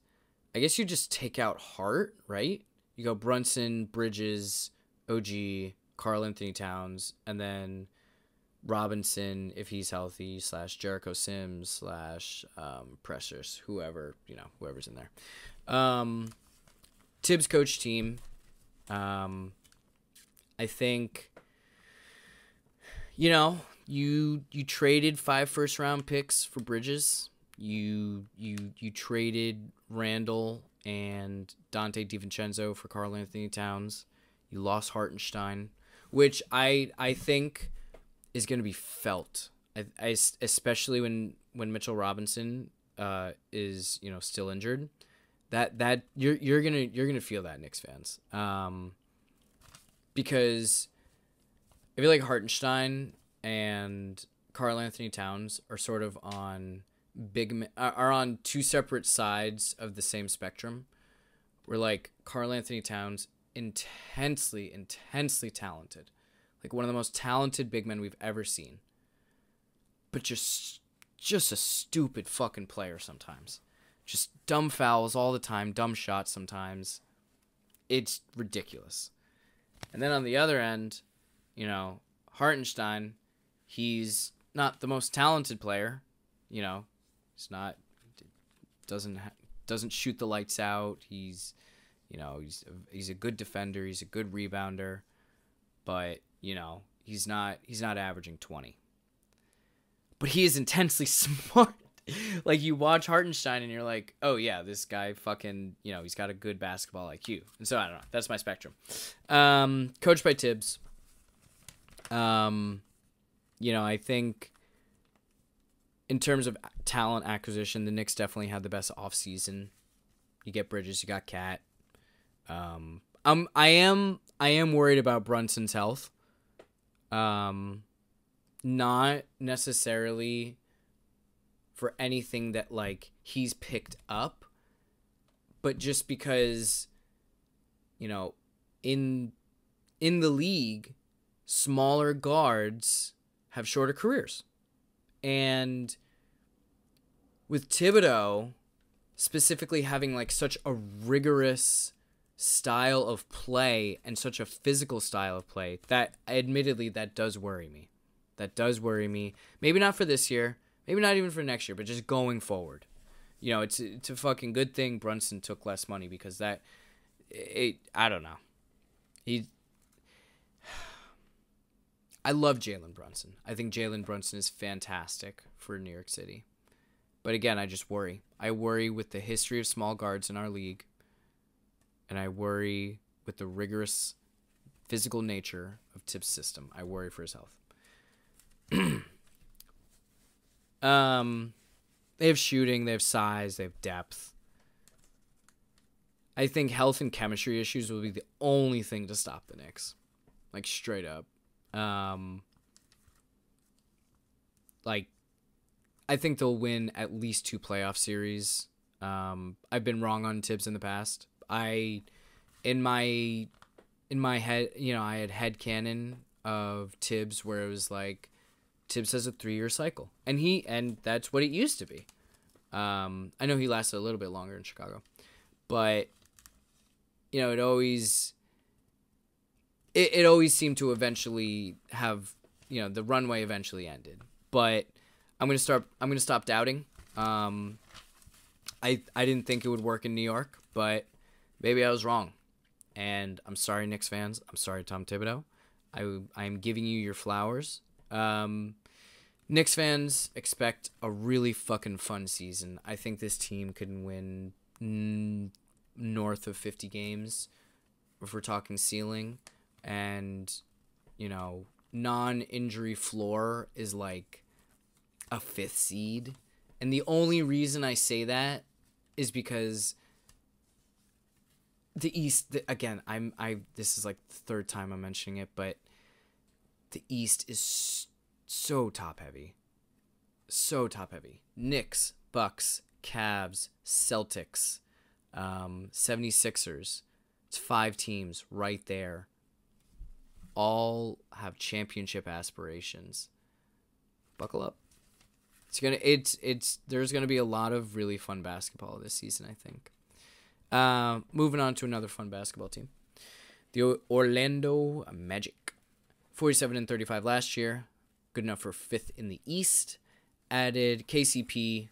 [SPEAKER 3] I guess you just take out Hart, right? You go Brunson, Bridges, OG, Karl Anthony Towns, and then Robinson if he's healthy slash Jericho Sims slash um, Precious, whoever you know, whoever's in there. Um, Tibbs coach team. Um, I think you know you you traded five first round picks for Bridges. You you you traded Randle and Donte DiVincenzo for Karl Anthony Towns. You lost Hartenstein, which I I think is going to be felt. I, I, especially when when Mitchell Robinson uh, is you know still injured. That that you're you're gonna you're gonna feel that Knicks fans. Um, because I feel like Hartenstein and Karl Anthony Towns are sort of on big men are on two separate sides of the same spectrum. Where like Karl Anthony Towns intensely intensely talented. Like one of the most talented big men we've ever seen. But just just a stupid fucking player sometimes. Just dumb fouls all the time, dumb shots sometimes. It's ridiculous. And then on the other end, you know, Hartenstein, he's not the most talented player, you know, He's not doesn't doesn't shoot the lights out. He's you know he's he's a good defender. He's a good rebounder, but you know he's not he's not averaging twenty. But he is intensely *laughs* smart. like you watch Hartenstein and you're like, oh yeah, this guy fucking you know he's got a good basketball IQ. And so I don't know. That's my spectrum. Um, coached by Tibbs. Um, you know I think in terms of talent acquisition, the Knicks definitely had the best offseason. You get Bridges, you got KAT. Um, um, I am I am worried about Brunson's health. Um, not necessarily for anything that like he's picked up, but just because, you know, in in the league, smaller guards have shorter careers. And with Thibodeau specifically having like such a rigorous style of play and such a physical style of play, that admittedly that does worry me. That does worry me. Maybe not for this year, maybe not even for next year, but just going forward. You know, it's it's a fucking good thing Brunson took less money because that it I don't know. He I love Jalen Brunson. I think Jalen Brunson is fantastic for New York City. But again, I just worry. I worry with the history of small guards in our league, and I worry with the rigorous physical nature of Tibbs' system. I worry for his health. *clears throat* um, they have shooting, they have size, they have depth. I think health and chemistry issues will be the only thing to stop the Knicks. Like straight up. Um, like, I think they'll win at least two playoff series. Um, I've been wrong on Tibbs in the past. I, in my, in my head, you know, I had head canon of Tibbs where it was like, Tibbs has a three year cycle, and he and that's what it used to be. Um, I know he lasted a little bit longer in Chicago, but you know, it always it, it always seemed to eventually have you know the runway eventually ended. But i'm gonna start i'm gonna stop doubting. Um i i didn't think it would work in new york but maybe i was wrong. And i'm sorry Knicks fans. I'm sorry tom thibodeau. I i'm giving you your flowers. Um, Knicks fans expect a really fucking fun season. I think this team can win n- north of 50 games if we're talking ceiling. And, you know, non injury floor is like a fifth seed. And the only reason I say that is because the East the, again, I'm I this is like the third time I'm mentioning it, but the East is so top heavy. So top heavy. Knicks, Bucks, Cavs, Celtics, um, 76ers. It's five teams right there. All have championship aspirations. Buckle up. It's gonna it's it's there's gonna be a lot of really fun basketball this season, I think. Uh, moving on to another fun basketball team. The Orlando Magic. 47 and 35 last year. Good enough for fifth in the East. Added KCP,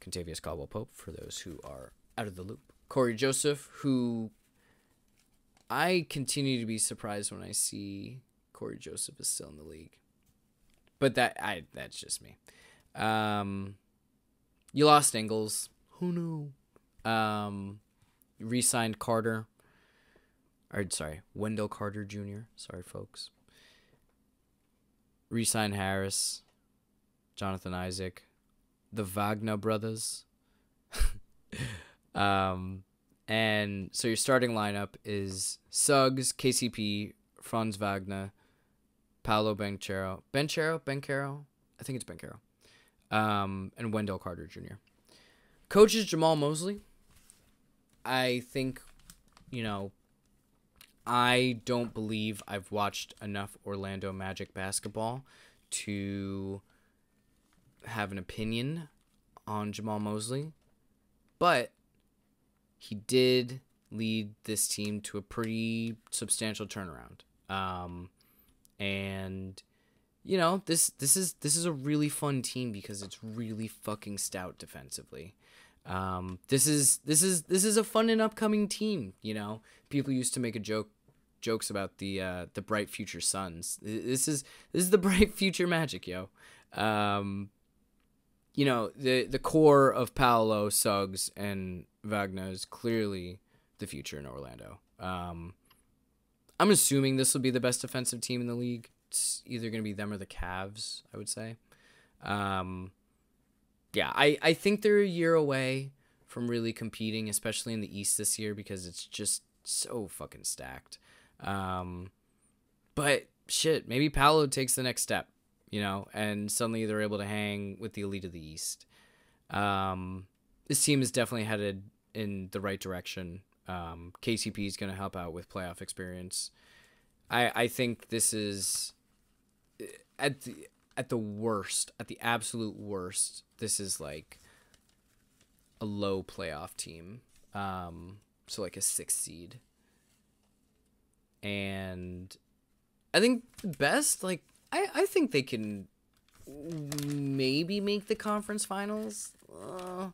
[SPEAKER 3] Kentavious Caldwell Pope, for those who are out of the loop. Cory Joseph, who I continue to be surprised when I see Cory Joseph is still in the league. But that I that's just me. Um, you lost Ingles. Who knew? Um, re-signed Carter. Or sorry, Wendell Carter Jr. Sorry, folks. Re-signed Harris, Jonathan Isaac, the Wagner brothers. *laughs* um, and so your starting lineup is Suggs, KCP, Franz Wagner, Paolo Banchero, Banchero, Banchero. I think it's Banchero um, and Wendell Carter Jr. Coach is Jamahl Mosley. I think, you know, I don't believe I've watched enough Orlando Magic basketball to have an opinion on Jamahl Mosley, but he did lead this team to a pretty substantial turnaround. Um, and you know this this is this is a really fun team because it's really fucking stout defensively. Um, this is this is this is a fun and upcoming team. You know, people used to make a joke jokes about the uh, the bright future Suns. This is this is the *laughs* bright future Magic, yo. Um, you know the the core of Paolo, Suggs, and Wagner is clearly the future in Orlando. Um, I'm assuming this will be the best defensive team in the league it's either going to be them or the Cavs, I would say. Um, yeah, I, I think they're a year away from really competing, especially in the East this year because it's just so fucking stacked. Um, but shit, maybe Paolo takes the next step, you know, and suddenly they're able to hang with the elite of the East. Um, this team is definitely headed in the right direction. Um, KCP is going to help out with playoff experience. I I think this is at the at the worst, at the absolute worst, this is like a low playoff team. Um, so like a six seed. And I think the best, like I, I think they can maybe make the conference finals. Uh,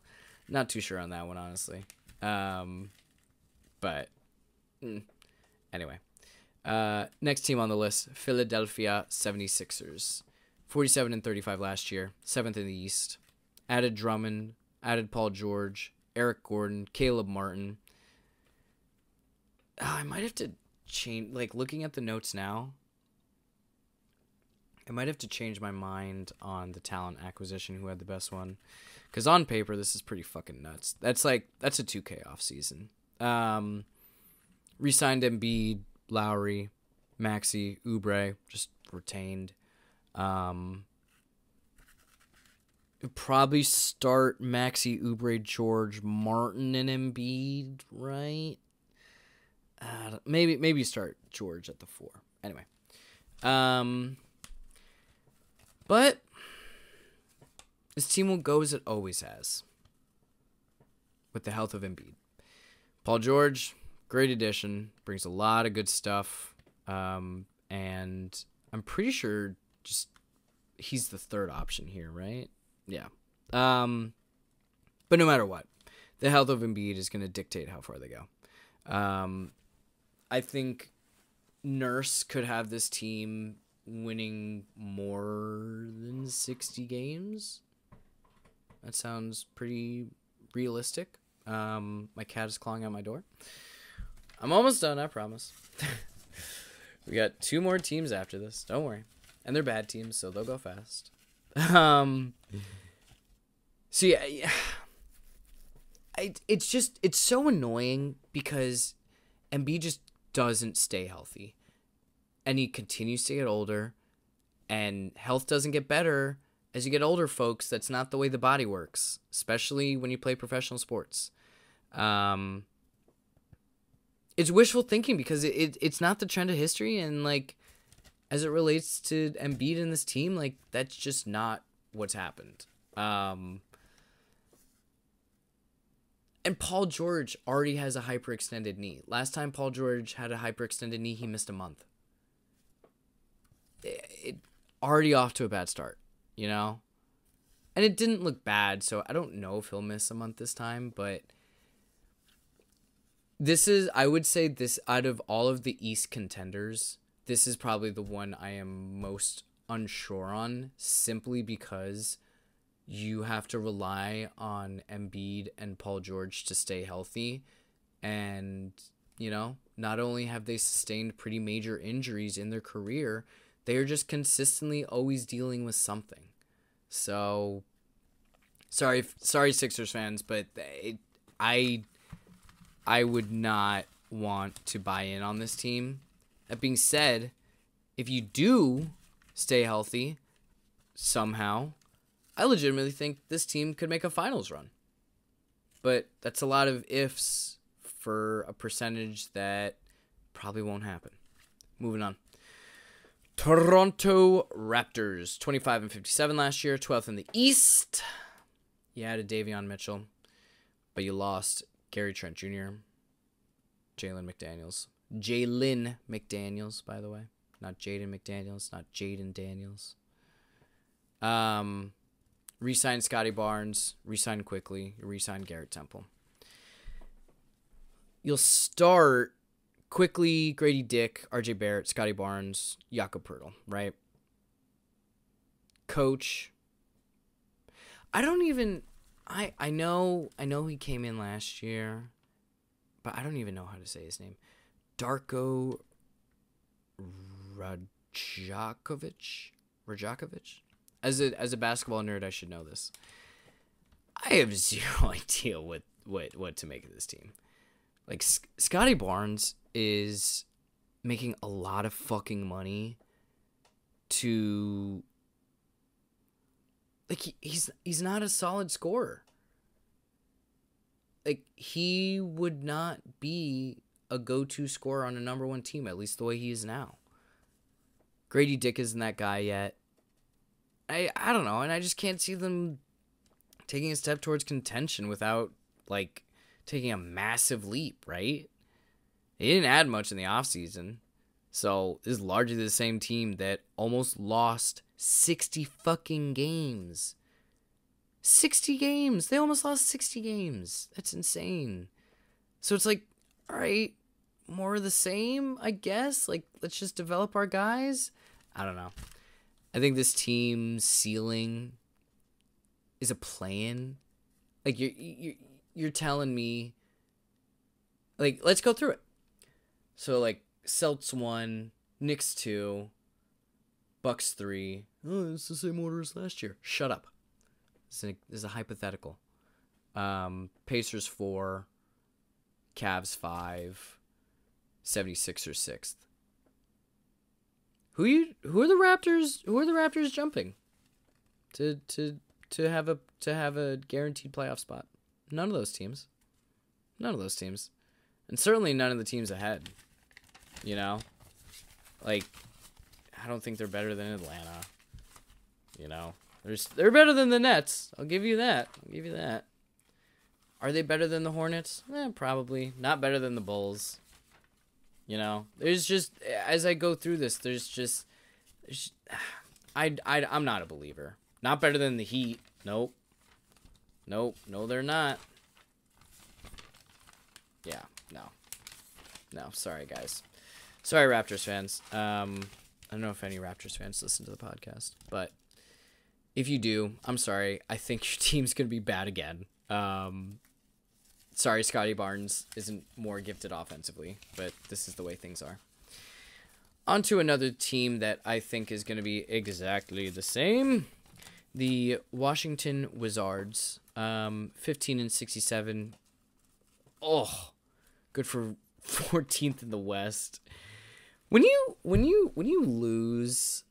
[SPEAKER 3] not too sure on that one, honestly. Um, but mm, anyway. Uh, next team on the list, Philadelphia 76ers. 47 and 35 last year, 7th in the East. Added Drummond, added Paul George, Eric Gordon, Caleb Martin. Oh, I might have to change like looking at the notes now. I might have to change my mind on the talent acquisition who had the best one. Cuz on paper this is pretty fucking nuts. That's like that's a 2K off season. Um re-signed Embiid, Lowry, Maxey, Oubre, just retained. Um, probably start Maxey, Oubre, George, Martin, and Embiid, right? Uh, maybe maybe start George at the four. Anyway, um, but this team will go as it always has, with the health of Embiid. Paul George, great addition. Brings a lot of good stuff. Um, and I'm pretty sure just he's the third option here, right? Yeah. Um, but no matter what, the health of Embiid is going to dictate how far they go. Um, I think Nurse could have this team winning more than 60 games. That sounds pretty realistic. Um, my cat is clawing at my door. I'm almost done, I promise. *laughs* we got two more teams after this. Don't worry. And they're bad teams, so they'll go fast. *laughs* Um, so yeah, yeah. *sighs* It's just it's so annoying because Embiid just doesn't stay healthy, and he continues to get older, and health doesn't get better as you get older, folks. That's not the way the body works, especially when you play professional sports. Um, it's wishful thinking because it, it it's not the trend of history, and like as it relates to Embiid and this team, like that's just not what's happened. Um, and Paul George already has a hyperextended knee. Last time Paul George had a hyperextended knee, he missed a month. It, it already off to a bad start, you know? And it didn't look bad, so I don't know if he'll miss a month this time, but this is I would say this out of all of the East contenders, this is probably the one I am most unsure on simply because you have to rely on Embiid and Paul George to stay healthy. And, you know, not only have they sustained pretty major injuries in their career, they are just consistently always dealing with something. So, sorry, sorry, Sixers fans, but it, I, I would not want to buy in on this team. That being said, if you do stay healthy somehow, I legitimately think this team could make a finals run. But that's a lot of ifs for a percentage that probably won't happen. Moving on. Toronto Raptors, 25 and 57 last year, 12th in the East. You added Davion Mitchell, but you lost Gary Trent Jr., Jalen McDaniels. Jalen McDaniels, by the way. Not Jaden McDaniels, not Jaden Daniels. Um, Resign Scottie Barnes, resign Quickley, resign Garrett Temple. You'll start Quickley Gradey Dick, RJ Barrett, Scottie Barnes, Jakob Poeltl, right? Coach. I don't even I I know I know he came in last year, but I don't even know how to say his name. Darko Rajakovic? Rajakovic? as a as a basketball nerd, I should know this. I have *laughs* zero idea what what what to make of this team. Like Scottie Barnes is making a lot of fucking money to like he, he's he's not a solid scorer. Like he would not be a go-to scorer on a number 1 team at least the way he is now. Gradey Dick isn't that guy yet. I I don't know, and I just can't see them taking a step towards contention without like taking a massive leap, right? They didn't add much in the offseason. So this is largely the same team that almost lost 60 fucking games. 60 games. They almost lost 60 games. That's insane. So it's like, all right, more of the same, I guess. Like, let's just develop our guys. I don't know. I think this team's ceiling is a plan. Like you're you're you're telling me. Like let's go through it. So like Celts one, Knicks two, Bucks three. Oh, it's the same order as last year. Shut up. This is a, hypothetical. Um, Pacers four, Cavs five, 76ers sixth. Who you who are the Raptors who are the Raptors jumping to to to have a to have a guaranteed playoff spot? None of those teams. None of those teams. And certainly none of the teams ahead. You know? Like I don't think they're better than Atlanta. You know? There's they're better than the Nets. I'll give you that. I'll give you that. Are they better than the Hornets? Eh, probably. Not better than the Bulls. You know, there's just as I go through this, there's just, there's, *sighs* I I I'm not a believer. Not better than the Heat. Nope. Nope. No, they're not. Yeah. No. No. Sorry, guys. Sorry, Raptors fans. Um, I don't know if any Raptors fans listen to the podcast, but if you do, I'm sorry. I think *laughs* your team's gonna be bad again. Um, sorry, Scottie Barnes isn't more gifted offensively, but this is the way things are. On to another team that I think is going to be exactly the same. The Washington Wizards, um, 15 and 67. Oh, good for *laughs* 14th in the West. When you when you when you lose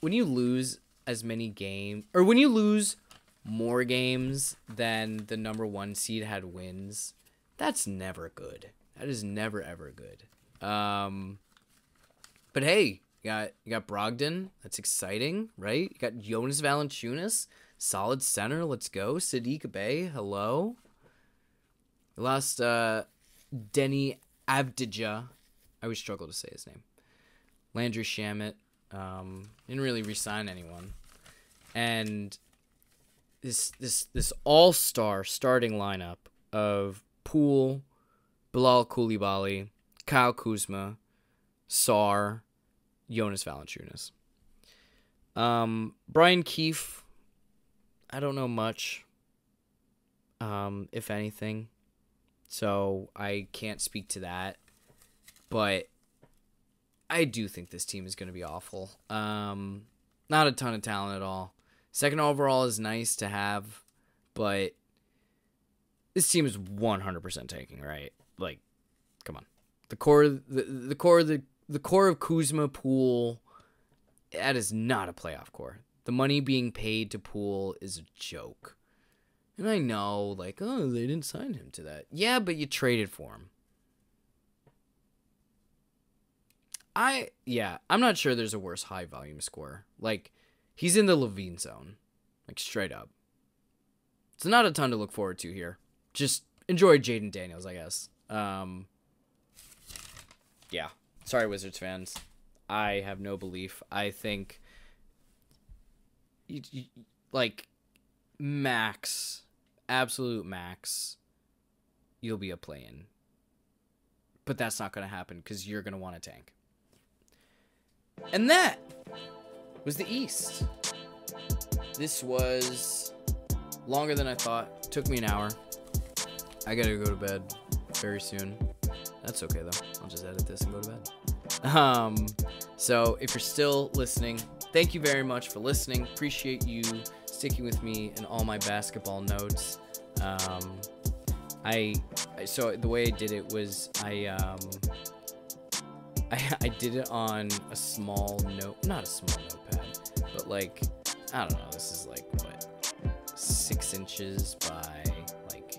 [SPEAKER 3] when you lose as many games or when you lose more games than the number 1 seed had wins, that's never good. That is never ever good. Um but hey, you got you got Brogdon. That's exciting, right? You got Jonas Valanciunas, solid center. Let's go. Saddiq Bey. hello. lost uh Deni Avdija. I always struggle to say his name. Landry Shamet. Um, didn't really resign anyone. And this this this all star starting lineup of Poole, Bilal Coulibaly, Kyle Kuzma, Sarr, Jonas Valanciunas. Um, Brian Keefe, I don't know much, um, if anything, so I can't speak to that. But I do think this team is going to be awful. Um, not a ton of talent at all. Second overall is nice to have, but this team is 100% tanking, right? Like, come on. The core, the, the core, the the core of Kuzma Poole, that is not a playoff core. The money being paid to Poole is a joke. And I know, like, oh, they didn't sign him to that. Yeah, but you traded for him. I, yeah, I'm not sure there's a worse high volume score. Like, he's in the LaVine zone. Like, straight up. It's not a ton to look forward to here. Just enjoy Jayden Daniels, I guess. Um, yeah. Sorry, Wizards fans. I have no belief. I think, like, max, absolute max, you'll be a play in. But that's not going to happen because you're going to want to tank. And that was the East. This was longer than I thought. Took me an hour. I gotta go to bed very soon. That's okay though. I'll just edit this and go to bed. Um, so if you're still listening, thank you very much for listening. Appreciate you sticking with me and all my basketball notes. Um, I so the way I did it was I um, I, *laughs* I did it on a small note, not a small notepad, but like I don't know. This is like what six inches by like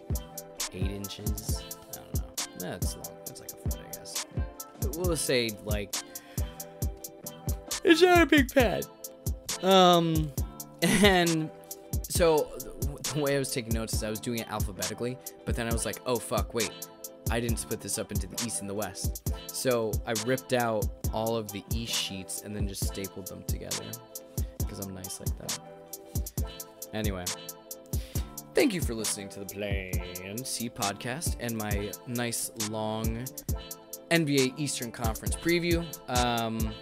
[SPEAKER 3] eight inches. I don't know. That's long we'll say like it's not a big pad. Um, and so the way I was taking notes is I was doing it alphabetically, but then I was like, oh fuck, wait, I didn't split this up into the east and the west. So I ripped out all of the east sheets and then just stapled them together because I'm nice like that. Anyway, thank you for listening to the Plan C podcast and my nice long NBA Eastern Conference preview. Um,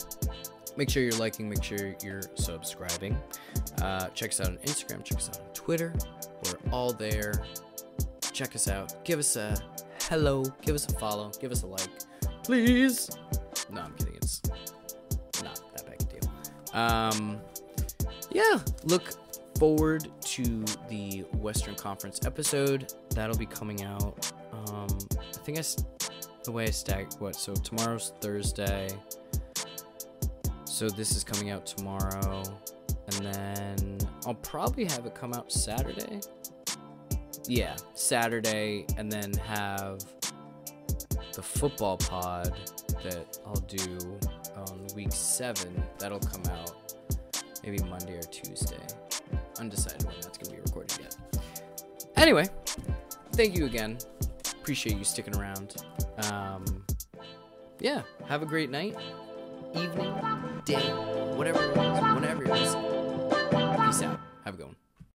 [SPEAKER 3] make sure you're liking, make sure you're subscribing. Uh, check us out on Instagram, check us out on Twitter. We're all there. Check us out. Give us a hello, give us a follow, give us a like. Please. No, I'm kidding. It's not that big a deal. Um, yeah, look forward to the Western Conference episode. That'll be coming out. Um, I think I the way I stack what so tomorrow's Thursday. So this is coming out tomorrow. And then I'll probably have it come out Saturday. Yeah, Saturday and then have the football pod that I'll do on week 7. That'll come out maybe Monday or Tuesday. Undecided when that's going to be recorded yet. Anyway, thank you again. Appreciate you sticking around. Um, yeah, have a great night, evening, day, whatever it is, whenever it is. Peace out. Have a good one.